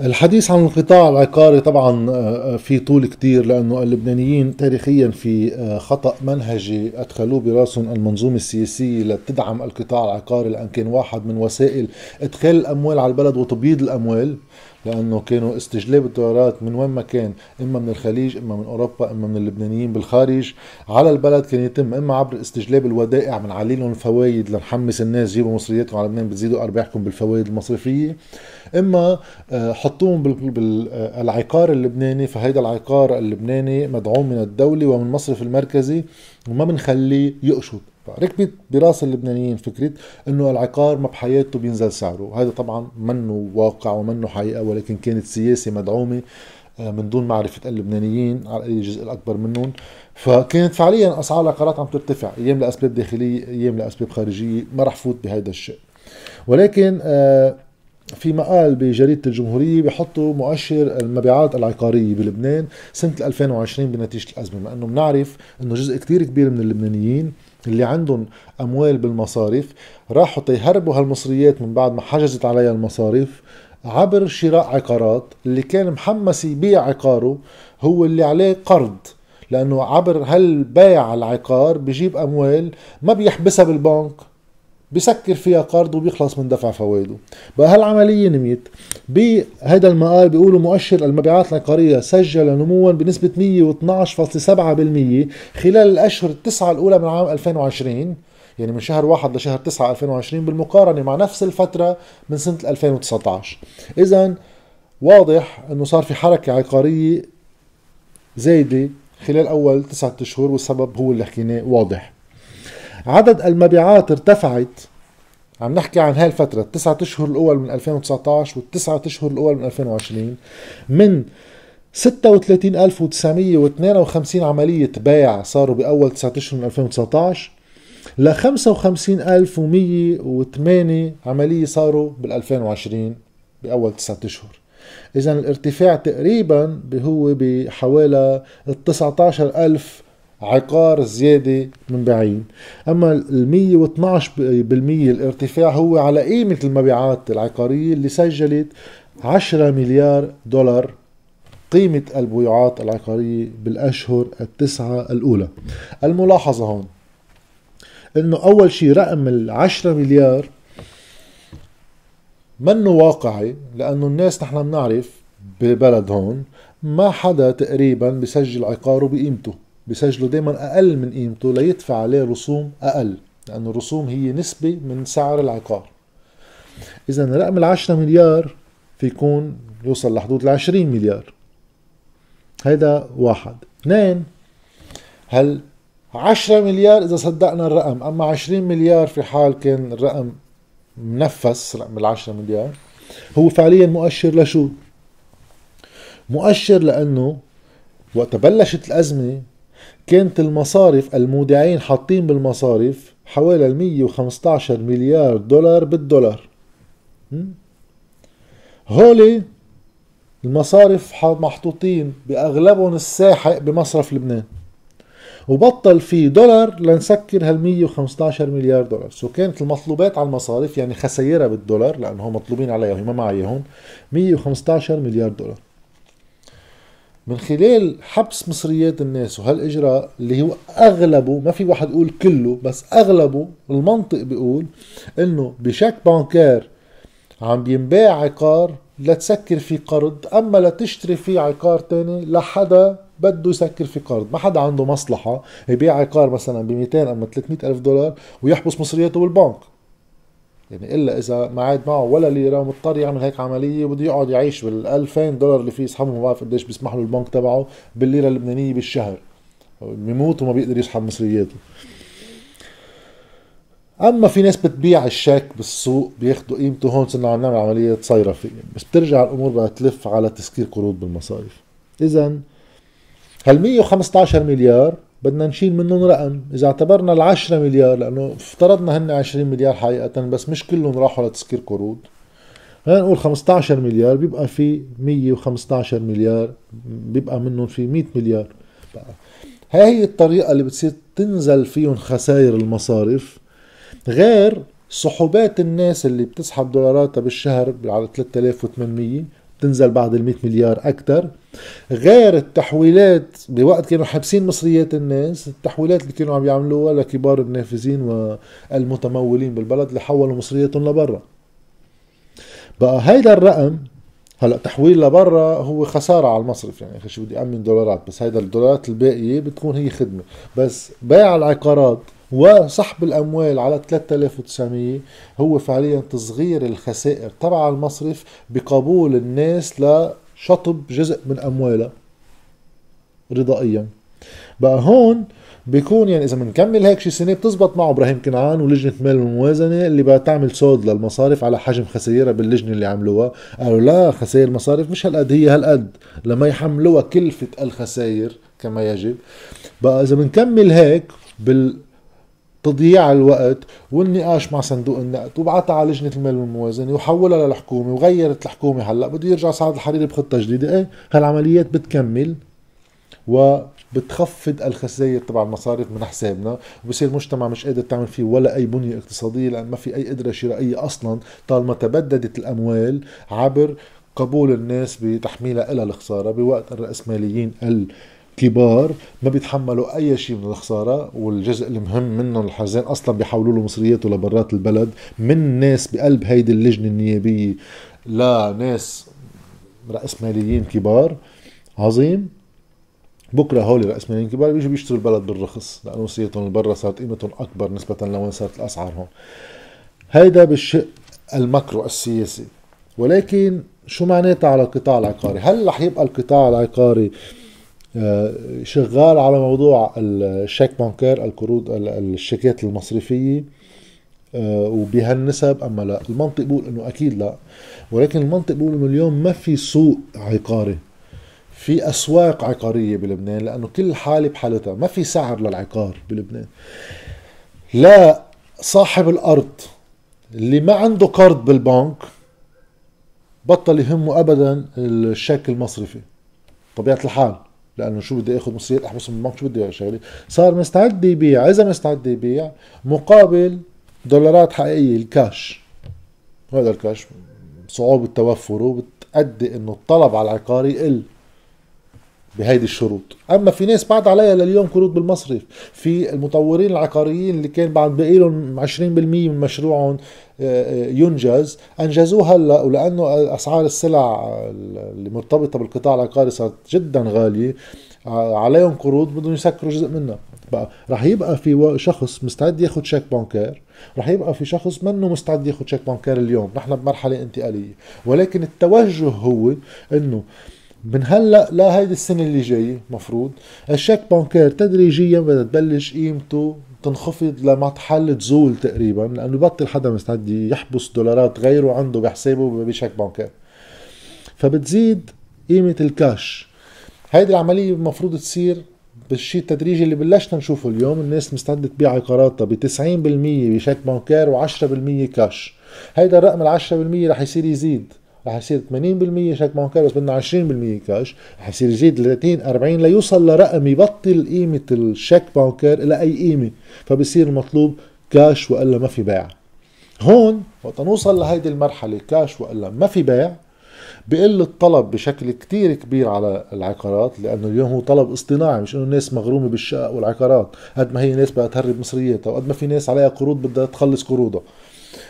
الحديث عن القطاع العقاري طبعا آه، في طول كتير لأنه اللبنانيين تاريخيا في آه، خطأ منهجي أدخلوه برأسهم المنظومة السياسية لتدعم القطاع العقاري لأن كان واحد من وسائل إدخال الأموال على البلد وتبييض الأموال. لأنه كانوا استجلاب الدولارات من وين ما كان إما من الخليج إما من أوروبا إما من اللبنانيين بالخارج. على البلد كان يتم إما عبر استجلاب الودائع من عليلهم الفوائد لنحمس الناس جيبوا مصرياتكم على لبنان بتزيدوا أرباحكم بالفوائد المصرفية. إما آه، حطوهم بالعقار اللبناني فهيدا العقار اللبناني مدعوم من الدولة ومن المصرف المركزي وما بنخليه يقشط. ركبت براس اللبنانيين فكرة إنه العقار ما بحياته بينزل سعره. هذا طبعا منه واقع ومنه حقيقة ولكن كانت سياسة مدعومة آه، من دون معرفة اللبنانيين على الجزء الأكبر منهم. فكانت فعليا أسعار العقارات عم ترتفع أيام لأسباب داخلية أيام لأسباب خارجية ما رح فوت بهذا الشيء. ولكن آه في مقال بجريدة الجمهورية بحطوا مؤشر المبيعات العقارية بلبنان سنة 2020 بنتيجة الأزمة مع أنه بنعرف أنه جزء كتير كبير من اللبنانيين اللي عندهم أموال بالمصارف راحوا تيهربوا هالمصريات من بعد ما حجزت عليها المصارف عبر شراء عقارات. اللي كان محمس يبيع عقاره هو اللي عليه قرض لأنه عبر هالبيع العقار بجيب أموال ما بيحبسها بالبنك. بسكر فيها قرض وبيخلص من دفع فوائده. بقى هالعملية نميت. بهذا المقال بيقولوا مؤشر المبيعات العقارية سجل نموا بنسبة 112.7% خلال الأشهر التسعة الأولى من عام 2020 يعني من شهر واحد لشهر تسعة 2020 بالمقارنة مع نفس الفترة من سنة 2019 إذا واضح أنه صار في حركة عقارية زايدة خلال أول تسعة أشهر والسبب هو اللي حكيناه واضح. عدد المبيعات ارتفعت. عم نحكي عن هاي الفترة التسعة أشهر الأول من 2019 والتسعة أشهر الأول من 2020 من 36952 عملية بيع صاروا بأول تسعة أشهر من 2019 ل 55108 عملية صاروا بال 2020 بأول تسعة أشهر. إذا الارتفاع تقريبا هو بحوالي 19000 عقار زيادة من بعين أما ال 112% الارتفاع هو على قيمة المبيعات العقارية اللي سجلت 10 مليار دولار قيمة البيوعات العقارية بالأشهر التسعة الأولى. الملاحظة هون إنه أول شيء رقم العشرة مليار منه واقعي لأنه الناس نحن بنعرف ببلد هون ما حدا تقريبا بسجل عقاره بقيمته. بسجله دائما أقل من قيمته ليدفع عليه رسوم أقل لأنه الرسوم هي نسبة من سعر العقار. اذا رقم العشرة مليار في يكون يوصل لحدود العشرين مليار. هيدا واحد. اثنين هل 10 مليار إذا صدقنا الرقم أما 20 مليار في حال كان الرقم منفس رقم ال 10 مليار هو فعليا مؤشر لشو؟ مؤشر لأنه وقت بلشت الأزمة كانت المصارف المودعين حاطين بالمصارف حوالي 115 مليار دولار بالدولار. هولي المصارف محطوطين بأغلبهم الساحق بمصرف لبنان. وبطل في دولار لنسكر هال 115 مليار دولار. سو كانت المطلوبات على المصارف يعني خسائرها بالدولار لأنه مطلوبين عليها وهي ما معي هون 115 مليار دولار. من خلال حبس مصريات الناس وهالإجراء اللي هو أغلبه ما في واحد يقول كله بس أغلبه المنطق بيقول إنه بشك بانكار عم بينباع عقار لتسكر فيه قرض أما لتشتري فيه عقار تاني لحدا بده يسكر في قرض. ما حدا عنده مصلحة يبيع عقار مثلا ب 200 أما 300 ألف دولار ويحبس مصرياته بالبنك. يعني إلا إذا ما عاد معه ولا ليرة ومضطر يعمل هيك عملية وبده يقعد يعيش بال 2000 دولار اللي فيه يسحبهم ما بعرف قديش بيسمح له البنك تبعه بالليرة اللبنانية بالشهر. بيموت وما بيقدر يسحب مصرياته. أما في ناس بتبيع الشيك بالسوق بياخدوا قيمته هون صرنا عم نعمل عملية صيرفه بس بترجع الأمور بقى تلف على تسكير قروض بالمصارف اذا هال 115 مليار بدنا نشيل منهم رقم. إذا اعتبرنا ال 10 مليار لأنه افترضنا هن 20 مليار حقيقه بس مش كلهم راحوا لتسكير قروض. خلينا نقول 15 مليار بيبقى في 115 مليار بيبقى منهم في 100 مليار. هاي هي الطريقة اللي بتصير تنزل فيهم خسائر المصارف غير صحوبات الناس اللي بتسحب دولاراتها بالشهر على 3800 تنزل بعد ال 100 مليار أكثر غير التحويلات بوقت كانوا حابسين مصريات الناس التحويلات اللي كانوا عم يعملوها لكبار النافذين والمتمولين بالبلد اللي حولوا مصرياتهم لبرا. بقى هيدا الرقم هلا تحويل لبرا هو خسارة على المصرف يعني أخي شو بدي أمن دولارات بس هيدا الدولارات الباقية بتكون هي خدمة. بس بيع العقارات وسحب الأموال على 3900 هو فعليا تصغير الخسائر تبع المصرف بقبول الناس لشطب جزء من أموالها رضائيا. بقى هون بيكون يعني إذا بنكمل هيك شي سنة بتزبط معه إبراهيم كنعان ولجنة مال الموازنة اللي بدها تعمل صوت للمصارف على حجم خسائرها باللجنة اللي عملوها. قالوا لا خسائر المصارف مش هالقد هي هالقد لما يحملوها كلفة الخسائر كما يجب. بقى إذا بنكمل هيك بال تضييع الوقت والنقاش مع صندوق النقد وبعتها على لجنة المال والموازنة وحولها للحكومة وغيرت الحكومة هلأ. بده يرجع سعد الحريري بخطه جديده إيه؟ هالعمليات بتكمل و بتخفض الخسائر تبع المصارف من حسابنا وبصير المجتمع مش قادر تعمل فيه ولا أي بنية اقتصادية لأن ما في أي قدرة شرائية أصلا طالما تبددت الأموال عبر قبول الناس بتحميلها إلى الخسارة بوقت الرأسماليين الكبار ما بيتحملوا أي شيء من الخسارة والجزء المهم منهم الحزين أصلا بيحولوا له مصرياته لبرات البلد. من ناس بقلب هيدي اللجنة النيابية لناس رأسماليين كبار. عظيم. بكرة هول الرأسماليين الكبار بيجوا بيشتروا البلد بالرخص لأنه مصرياتهم برا صارت قيمتهم أكبر نسبة لوين صارت الأسعار هون. هيدا بالشق ال macro السياسي. ولكن شو معناتها على القطاع العقاري؟ هل رح يبقى القطاع العقاري شغال على موضوع الشيك bancaire القروض الشيكات المصرفية آه، وبهالنسب أما لا المنطق بيقول إنه أكيد لا. ولكن المنطق بيقول إنه اليوم ما في سوق عقاري. في أسواق عقارية بلبنان لأنه كل حالة بحالتها ما في سعر للعقار بلبنان. لا صاحب الأرض اللي ما عنده قرض بالبنك بطل يهمه ابدا الشيك المصرفي. طبيعة الحال. لأنه شو بدي آخذ مصريات احبسهم بالبنك شو بدي شغلة؟ صار مستعد يبيع إذا مستعد يبيع مقابل دولارات حقيقية الكاش. هذا الكاش صعوبة توفره بتأدي إنه الطلب على العقار يقل. بهيدي الشروط. أما في ناس بعد عليها لليوم قروض بالمصرف. في المطورين العقاريين اللي كان بعد باقي لهم 20% من مشروعهم آه، آه، ينجز أنجزوه هلأ ولأنه أسعار السلع اللي مرتبطة بالقطاع العقاري صارت جدا غالية. آه، عليهم قروض بدهم يسكروا جزء منها. بقى رح يبقى في شخص مستعد ياخذ شيك bancaire رح يبقى في شخص منه مستعد ياخذ شيك bancaire اليوم نحن بمرحلة انتقالية. ولكن التوجه هو إنه من هلا لهيدي السنة اللي جاية مفروض. الشيك bancaire تدريجيا بدها تبلش قيمته تنخفض لمحل تزول تقريبا لأنه بطل حدا مستعد يحبس دولارات غيره عنده بحسابه بشيك bancaire. فبتزيد قيمة الكاش. هيدي العملية المفروض تصير بالشيء التدريجي اللي بلشنا نشوفه اليوم. الناس مستعدة تبيع عقاراتها ب 90% بشيك bancaire و10% كاش. هيدا الرقم ال 10% رح يصير يزيد. رح يصير 80% شيك bancaire بس بدنا 20% كاش. رح يصير يزيد 30 40 ليوصل لرقم يبطل قيمة الشيك bancaire إلى أي قيمة. فبصير المطلوب كاش وإلا ما في بيع. هون وقت نوصل لهيدي المرحلة كاش وإلا ما في بيع بقل الطلب بشكل كتير كبير على العقارات لأنه اليوم هو طلب اصطناعي مش إنه الناس مغرومة بالشقق والعقارات قد ما هي ناس بدها تهرب مصرياتها وقد ما في ناس عليها قروض بدها تخلص قروضها.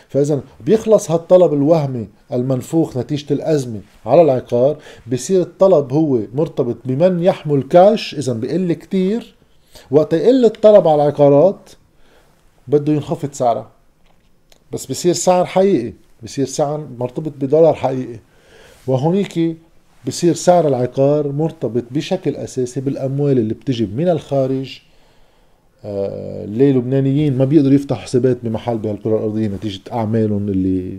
فاذا بيخلص هالطلب الوهمي المنفوخ نتيجة الأزمة على العقار بصير الطلب هو مرتبط بمن يحمل كاش اذا بقل كتير. وقت يقل الطلب على العقارات بده ينخفض سعرها. بس بصير سعر حقيقي بصير سعر مرتبط بدولار حقيقي. وهونيك بصير سعر العقار مرتبط بشكل أساسي بالأموال اللي بتجي من الخارج. آه، لبنانيين ما بيقدروا يفتحوا حسابات بمحل بهالكره الأرضية نتيجة أعمالهم اللي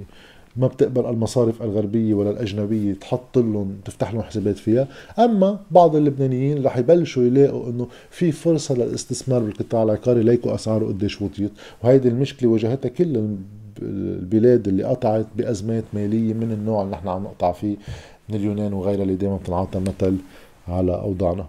ما بتقبل المصارف الغربية ولا الأجنبية تحط لهم تفتح لهم حسابات فيها. أما بعض اللبنانيين رح يبلشوا يلاقوا أنه في فرصة للاستثمار بالقطاع العقاري ليكوا أسعاره قديش وطيت. وهيدي المشكلة واجهتها كل البلاد اللي قطعت بأزمات مالية من النوع اللي نحن عم نقطع فيه من اليونان وغيرها اللي دائما بتنعطى مثل على أوضاعنا.